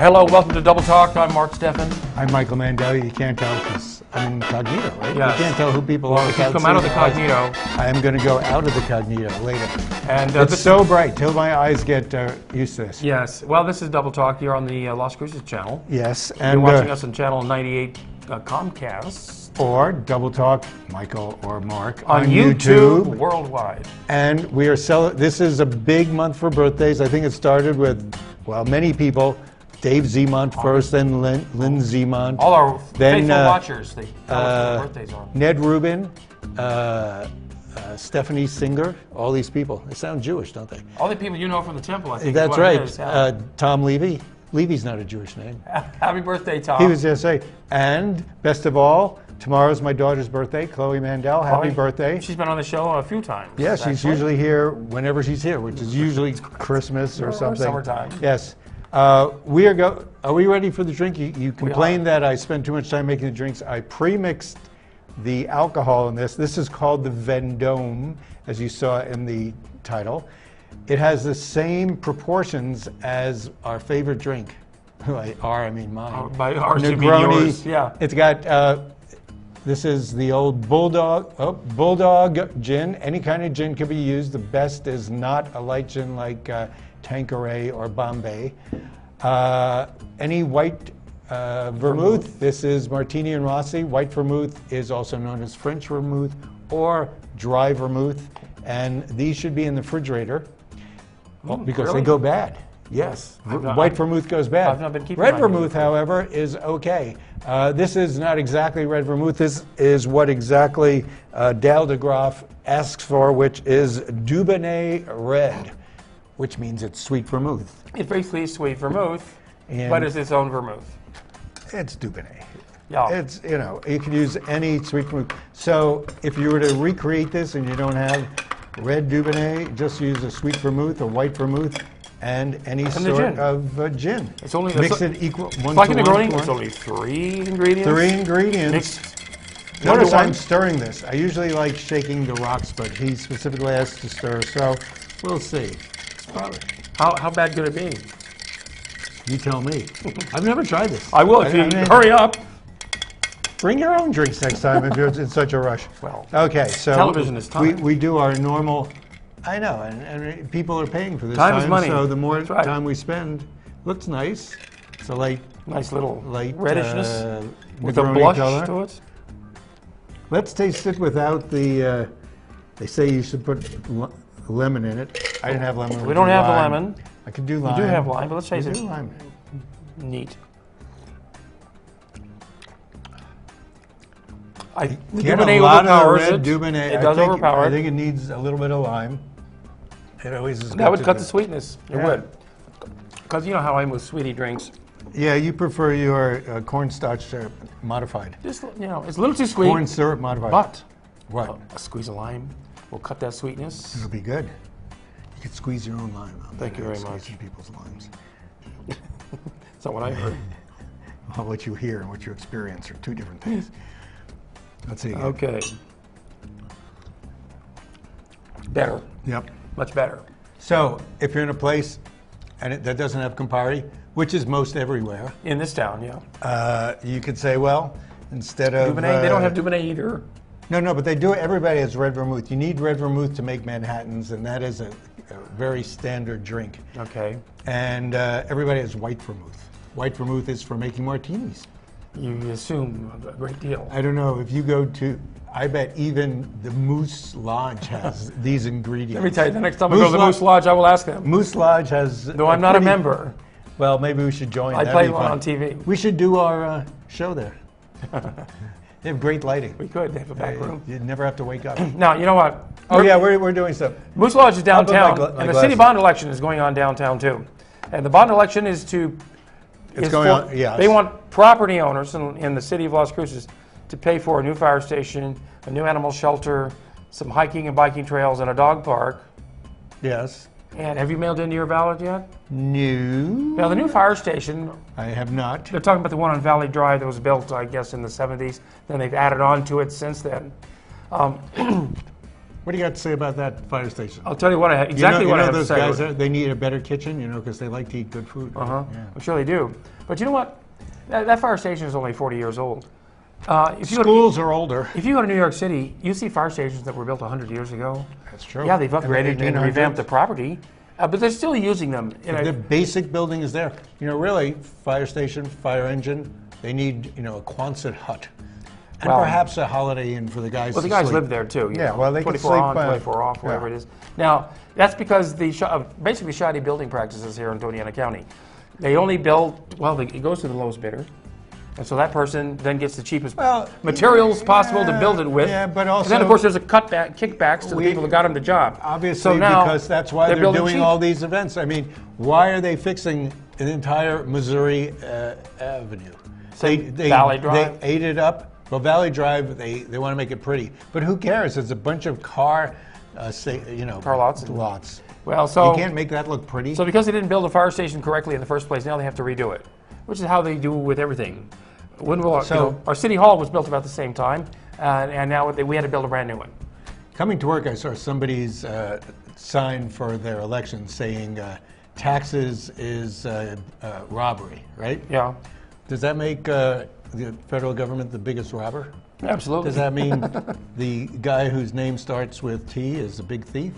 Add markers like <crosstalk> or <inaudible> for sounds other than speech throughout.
Well, hello, welcome to Double Talk. I'm Mark Steffen. I'm Michael Mandel. You can't tell because I'm incognito, right? Yes. You can't tell who people are. If you come out of the seeing their eyes. cognito, I am going to go out of the cognito later. and uh, It's so bright till my eyes get uh, used to this. yes, well, this is Double Talk here on the uh, Las Cruces channel. Yes, You're and watching uh, us on channel 98 uh, Comcast or double talk, Michael or Mark on, YouTube, worldwide. and we are cel- This is a big month for birthdays. I think it started with well, many people. Dave Zemont first, then Lynn, Lynn Zemont. All our Then, faithful uh, watchers, they tell uh, their birthdays are. Ned Rubin, uh, uh, Stephanie Singer, all these people. They sound Jewish, don't they? All the people you know from the temple, I think. That's right. Uh, Tom Levy. Levy's not a Jewish name. <laughs> Happy birthday, Tom. He was just say, and best of all, tomorrow's my daughter's birthday, Chloe Mandel. Happy Chloe, birthday. She's been on the show a few times. Yeah, she's actually. usually here whenever she's here, which is usually Christmas or, Or something. summertime. Yes. Uh, we are go. Are we ready for the drink? You, you complained that I spend too much time making the drinks. I pre-mixed the alcohol in this. This is called the Vendome, as you saw in the title. It has the same proportions as our favorite drink. <laughs> By our, I mean mine. Uh, by ours, you mean yours, yeah. It's got. Uh, this is the old bulldog. Oh, bulldog gin. Any kind of gin can be used. The best is not a light gin like uh, Tanqueray or Bombay. Uh, any white uh, vermouth. This is Martini and Rossi. White vermouth is also known as French vermouth or dry vermouth, and these should be in the refrigerator well, because really? they go bad. Yes, not- white vermouth goes bad. I've not been keeping Red vermouth, however, is okay. Uh, this is not exactly red vermouth. This is what exactly uh, Dale de Graaf asks for, which is Dubonnet Red, which means it's sweet vermouth. It's basically sweet vermouth, And- but it's its own vermouth. It's Dubonnet. Yeah. It's, you know, you can use any sweet vermouth. So if you were to recreate this and you don't have red Dubonnet, just use a sweet vermouth or white vermouth and any the sort gin. of uh, gin. It's only- Mix it equal one It's to one It's only three ingredients. Three ingredients. Mixed. Notice I'm stirring this. I usually like shaking the rocks, but he specifically asked to stir, so we'll see. How, how bad could it be? you tell me. I've never tried this. I will if you I mean, hurry up. Bring your own drinks next time if you're in such a rush. Well, okay, so television is time. we we do our normal. I know, and, and people are paying for this Time is money. So the more That's right. time we spend, looks nice. It's a light, Nice little light reddishness uh, with a Negroni blush color. to it. Let's taste it without the. Uh, they say you should put lemon in it. I didn't have lemon. We don't do have the lime. lemon. I could do We lime. do have lime, but let's We face it, do lime. neat. I, Get Dubonnet a lot of overpowers red it. Dubonnet. It I think, overpower I it. think it needs a little bit of lime. It always is. That good would to cut the sweetness. It Yeah. would. Because you know how I am with sweetie drinks. Yeah, you prefer your uh, cornstarch syrup modified. Just, you know, it's a little too sweet. Corn syrup modified. But what? a squeeze of lime will cut that sweetness. It'll be good. You could squeeze your own lime. I'm Thank you very much. people's limes. <laughs> That's not what I heard. <laughs> Well, what you hear and what you experience are two different things. <laughs> Let's see. again. Okay. Better. Yep. Much better. So, if you're in a place and it, that doesn't have Campari, which is most everywhere, In this town, yeah. uh, you could say, well, instead of Dubonnet, they don't uh, have Dubonnet either. No, no, but they do. Everybody has red vermouth. You need red vermouth to make Manhattan's, and that is a, a very standard drink. Okay. And uh, everybody has white vermouth. White vermouth is for making martinis. You assume a great deal. I don't know if you go to. I bet even the Moose Lodge has <laughs> these ingredients. Let me tell you, the next time I go to the Moose Lodge, I will ask them. Moose Lodge has. Though I'm not a member. Well, maybe we should join. I That'd play one on TV. We should do our uh, show there. <laughs> they have great lighting. We could. They have a back Uh, room. You never have to wake up. <clears throat> Now, you know what? oh yeah, we're, we're doing stuff. Moose Lodge is downtown, my my and the city bond election is going on downtown too. And the bond election is to. It's is going for- on- yes. They want property owners in, in the city of Las Cruces to pay for a new fire station, a new animal shelter, some hiking and biking trails, and a dog park. Yes. And have you mailed in your ballot yet? No. Now, the new fire station, I have not. they're talking about the one on Valley Drive that was built, I guess, in the 70s. Then they've added on to it since then. Um, <clears throat> What do you got to say about that fire station? I'll tell you what I, You know- exactly you what know I have to those say. guys, uh, they need a better kitchen, you know, because they like to eat good food. right? Uh-huh. Yeah. I'm sure they do. But you know what? That, that fire station is only 40 years old. Uh, if, you go to, Schools are older. if you go to New York City, you see fire stations that were built 100 years ago. That's true. Yeah, they've upgraded and 1800s. revamped the property, uh, but they're still using them. You The basic building is there. You know, really, fire station, fire engine, they need, you know, a Quonset hut. And Well- perhaps a holiday inn for the guys well, the guys sleep. live there too. you Yeah, know, well, they can 24 sleep, on, uh, 24 off, whatever yeah. it is. Now, that's because the sho- uh, basically shoddy building practices here in Doña Ana County. They only build, well, they, it goes to the lowest bidder. And so that person then gets the cheapest Well, materials possible to build it with. yeah, but And then, of course, there's a cutback, kickbacks to the people who got them the job. Obviously, so now because that's why they're, building doing cheap. all these events. I mean, why are they fixing an entire Missouri uh, Avenue? They, they, Valley Drive? They ate it up. Well, Valley Drive, they, they want to make it pretty. But who cares? It's a bunch of car, uh, say, you know, Car lots lots. Well, so you can't make that look pretty. So because they didn't build a fire station correctly in the first place, now they have to redo it, which is how they do with everything. When will, So- you know, our city hall was built about the same time, uh, and now we had to build a brand new one. Coming to work, I saw somebody's uh, sign for their election saying uh, taxes is uh, uh, robbery, right? Yeah, Does that make uh, the federal government the biggest robber? absolutely. Does that mean <laughs> the guy whose name starts with T is a big thief?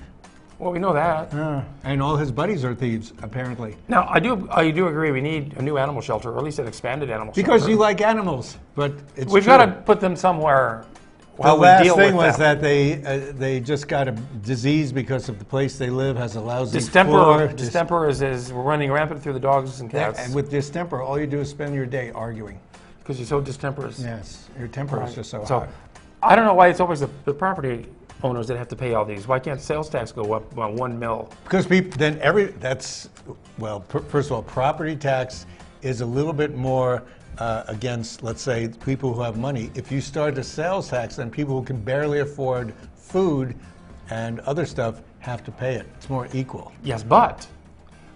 Well, we know that. And all his buddies are thieves, apparently. Now, I do, I do agree. We need a new animal shelter, or at least an expanded animal shelter. Because you like animals, but it's we've got to put them somewhere. The While last thing was them. that they uh, they just got a disease because of the place they live has a lousy distemper. floor. Distemper is, is running rampant through the dogs and Yeah, cats and with distemper, all you do is spend your day arguing. because you're so distemperous. Yes, your temper is just so, So. I don't know why it's always the, the property owners that have to pay all these. Why can't sales tax go up by one mil? Because people, then every, that's, well, first of all, property tax is a little bit more uh, against, let's say, people who have money. If you start a sales tax, then people who can barely afford food and other stuff have to pay it. It's more equal. Yes, but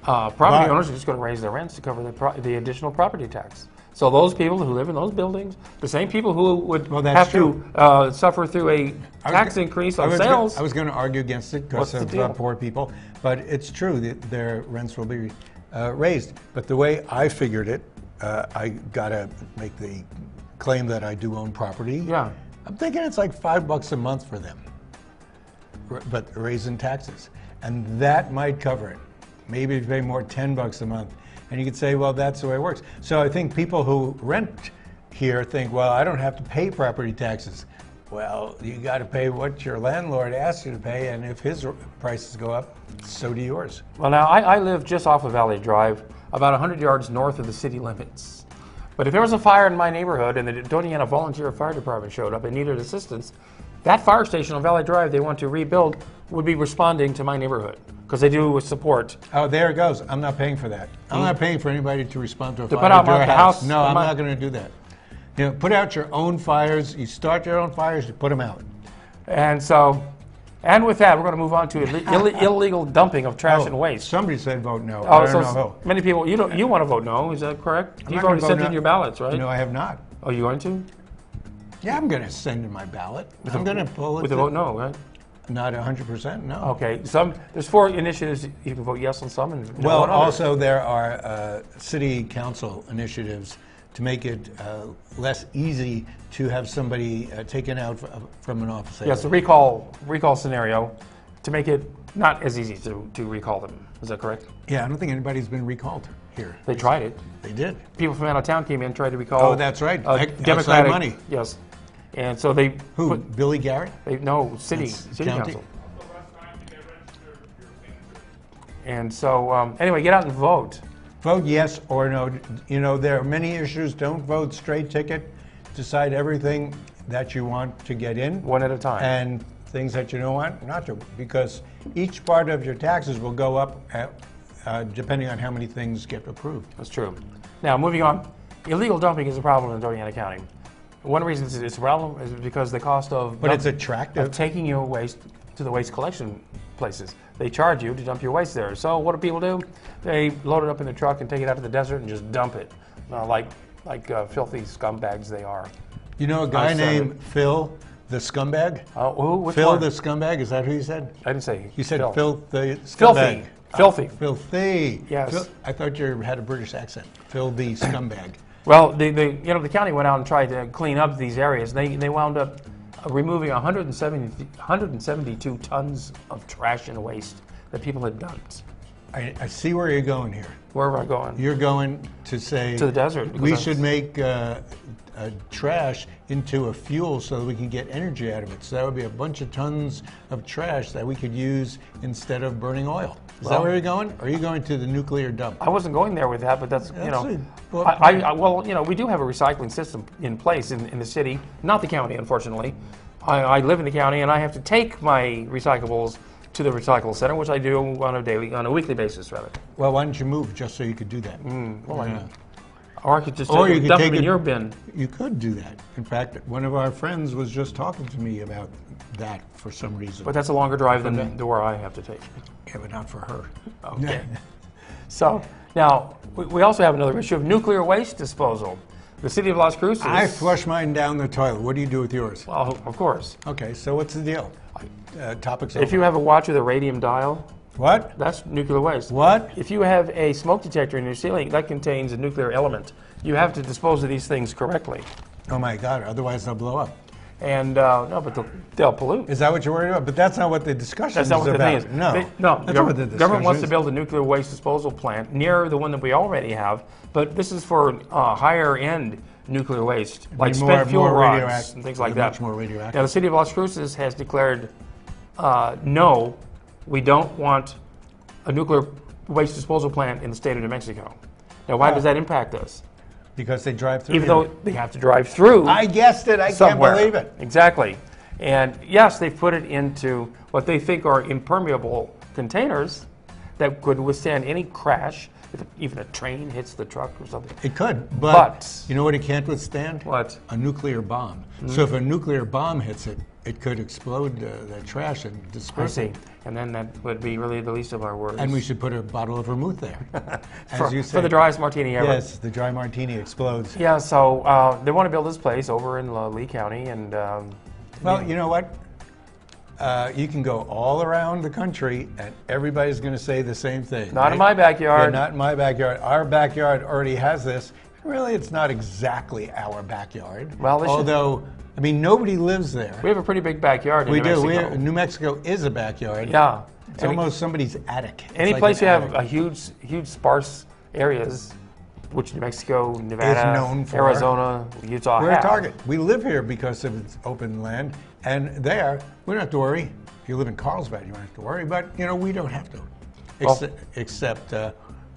uh, property But- owners are just going to raise their rents to cover the, pro- the additional property tax. So those people who live in those buildings, the same people who would Well, have true. to uh, suffer through a tax increase I on go- sales. I was going to argue against it because the of uh, poor people, but it's true that their rents will be uh, raised. But the way I figured it, uh, I got to make the claim that I do own property. Yeah. I'm thinking it's like five bucks a month for them, R- but raising taxes, and that might cover it. Maybe if you pay more, ten bucks a month, and you could say, well, that's the way it works. So I think people who rent here think, well, I don't have to pay property taxes. Well, you got to pay what your landlord asks you to pay, and if his prices go up, so do yours. Well, now I, I live just off of Valley Drive, about 100 yards north of the city limits. But if there was a fire in my neighborhood and the Doña Ana Volunteer Fire Department showed up and needed assistance, that fire station on Valley Drive they want to rebuild would be responding to my neighborhood because they do support. Oh, there it goes. I'm not paying for that. I'm not mm. paying for anybody to respond to a To fire put out at your my house. house, No, I'm my- not going to do that. You know, put out your own fires. You start your own fires. You put them out. And so, and with that, we're going to move on to ill- <laughs> illegal dumping of trash Oh, and waste. Somebody said vote no. I Oh, don't so know s- many people, you don't, you want to vote no? Is that correct? I'm You've not already sent vote in no. your ballots, right? No, I have not. Oh, you are going to? Yeah, I'm going to send in my ballot. I'm going to pull it. With a to- vote no, right? Not 100%, no. Okay. Some there's four initiatives you can vote yes on some and no Well, on others. also there are uh, city council initiatives to make it uh, less easy to have somebody uh, taken out from an office. Yes, a recall recall scenario to make it not as easy to, to recall them. Is that correct? Yeah, I don't think anybody's been recalled here. They tried it. They did. People from out of town came in tried to recall. Oh, that's right. uh, Outside Democratic money. Yes, and so they Who? put Billy Garrett? they no city That's city county. council. And so um, anyway, get out and vote. Vote yes or no. You know, there are many issues. Don't vote straight ticket. Decide everything that you want to get in. One at a time. And things that you don't want not to, because each part of your taxes will go up at, uh, depending on how many things get approved. That's true. Now, moving on, illegal dumping is a problem in Doña Ana County. One reason it's, it's a problem is because the cost of But it's attractive. of taking your waste to the waste collection places. They charge you to dump your waste there. So what do people do? They load it up in the truck and take it out to the desert and just dump it, uh, like like uh, filthy scumbags they are. You know a guy named Phil The scumbag? Uh, who? Phil one? the scumbag? Is that who you said? I didn't say. You said Phil. Phil the Filthy. scumbag. Filthy. Oh, filthy. Yes. Phil- I thought you had a British accent. Phil the scumbag. Well, the, the you know the county went out and tried to clean up these areas. They they wound up uh, removing 170, 172 tons of trash and waste that people had dumped. I, I see where you're going here. Where am I going? You're going to say To the desert, We because should make uh, uh, trash into a fuel so that we can get energy out of it. So that would be a bunch of tons of trash that we could use instead of burning oil. Is that where you're going? Or are you going to the nuclear dump? I wasn't going there with that, but that's, you know, a- well, I, I, well, you know, we do have a recycling system in place in, in the city, not the county, unfortunately. I, I live in the county, and I have to take my recyclables to the recycle center, which I do on a daily, on a weekly basis, rather. Well, why don't you move just so you could do that? Mm, well, I- Yeah. Or I could just Or take you it, could dump take them in it- your bin. You could do that. In fact, one of our friends was just talking to me about that for some reason. But that's a longer drive than Okay. the where I have to take. yeah, but not for her. <laughs> Okay. So now we, we also have another issue of nuclear waste disposal. The city of Las Cruces. I flush mine down the toilet. What do you do with yours? Well, of course. Okay, so what's the deal? Uh, topics If you have a watch with a radium dial, what? that's nuclear waste. What? If you have a smoke detector in your ceiling, that contains a nuclear element. You have to dispose of these things correctly. Oh my God! Otherwise they'll blow up. And uh, no, but they'll, they'll pollute. Is that what you're worried about? But that's not what the discussion That's not is what the about. thing is. No, They- no. The that's what government, the government wants to build a nuclear waste disposal plant near the one that we already have, but this is for uh, higher end nuclear waste, like spent more- fuel more rods and things like that. much more radioactive. Now, the city of Las Cruces has declared uh, no, we don't want a nuclear waste disposal plant in the state of New Mexico. Now, why does that impact us? Because they drive through. Even though they have to drive through I guessed it. I somewhere. can't believe it. Exactly. And yes, they've put it into what they think are impermeable containers that could withstand any crash even a train hits the truck or something. It could, but, But- you know what it can't withstand? What? A nuclear bomb. So if a nuclear bomb hits it, it could explode uh, the trash and I see. it. And then that would be really the least of our worries. And we should put a bottle of vermouth there, <laughs> as for, you for the driest martini ever. Yes, the dry martini explodes. Yeah, so uh, they want to build this place over in Lea County, and um, Well, you know what? Uh, you can go all around the country, and everybody's going to say the same thing. not in my backyard. Yeah, not in my backyard. Our backyard already has this. Really, it's not exactly our backyard. Well, they should- although I mean, nobody lives there. we have a pretty big backyard in We New do. Mexico. We, New Mexico is a backyard. yeah. It's Any- almost somebody's attic. It's Any like place you have a huge, huge sparse areas, which New Mexico, Nevada, known for. Arizona, Utah We're a target. We live here because of its open land, and there we don't have to worry. If you live in Carlsbad, you don't have to worry, but you know we don't have to, except, except uh,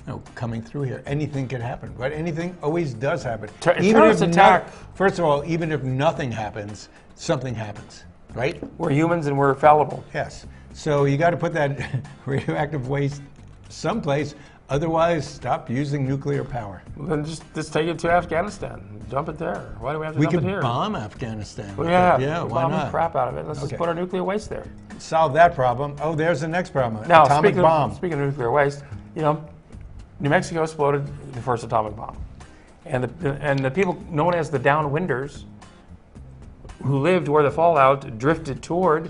you know, coming through here. Anything could happen, but anything always does happen. Ter- terrorist no- attack. first of all, even if nothing happens, something happens, right? We're humans and we're fallible. Yes. So you got to put that <laughs> radioactive waste someplace. Otherwise, stop using nuclear power. Then just, just take it to Afghanistan. Dump it there. Why do we have to We dump it here? bomb Afghanistan. Well, yeah, it. yeah. Why bomb the not? crap out of it. Let's Okay. just put our nuclear waste there. solve that problem. Oh, there's the next problem. Now, atomic speaking bomb. Of, speaking of nuclear waste, you know, New Mexico exploded the first atomic bomb, and the and the people known as the downwinders, who lived where the fallout drifted toward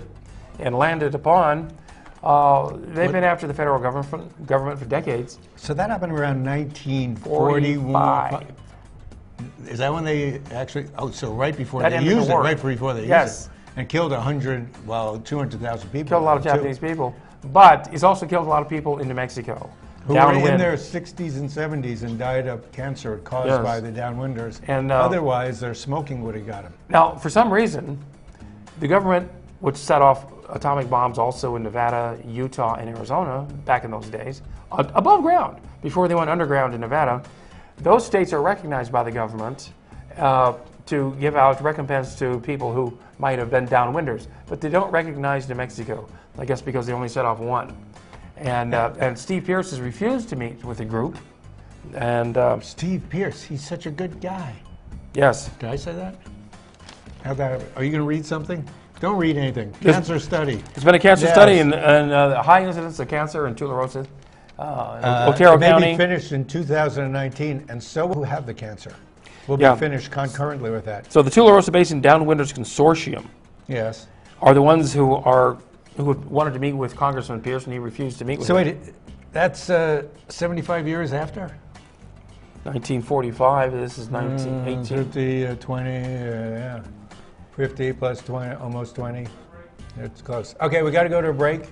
and landed upon, uh, they've been after the federal government for, government for decades. so that happened around 1941. 45. Is that when they actually? Oh, so right before That they ended the used it, right before they Yes. used it, and killed 100, well, 200,000 people. Killed a lot of too, Japanese people, but it's also killed a lot of people in New Mexico. Who were in their 60s and 70s and died of cancer caused Yes. by the downwinders. And, uh, Otherwise, their smoking would have got them. Now, for some reason, the government, which set off atomic bombs also in Nevada, Utah, and Arizona back in those days, above ground, before they went underground in Nevada, those states are recognized by the government uh, to give out recompense to people who might have been downwinders. But they don't recognize New Mexico, I guess because they only set off one. And, uh, and Steve Pearce has refused to meet with the group. And uh, Steve Pearce, he's such a good guy. yes, Did I say that? How that? Are you going to read something? Don't read anything. Cancer study. It's been a cancer Yes. study and, and uh, high incidence of cancer in Tularosa, uh, Uh, Otero it may County. be finished in 2019, and so who have the cancer will Yeah. be finished concurrently with that. so the Tularosa Basin Downwinders Consortium Yes. are the ones who are who wanted to meet with Congressman Pearce and he refused to meet with So him. wait, that's uh, 75 years after? 1945. This is 1918. 50, uh, 20, uh, yeah. 50 plus 20, almost 20. It's close. Okay, we got to go to a break.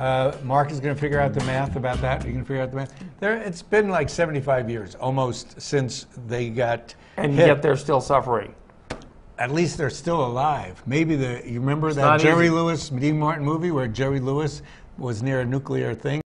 Uh, Mark is going to figure out the math about that. You can figure out the math. There, it's been like 75 years almost since they got and hit. yet they're still suffering. At least they're still alive. Maybe the you remember that Jerry easy. Lewis, Dean Martin movie where Jerry Lewis was near a nuclear thing.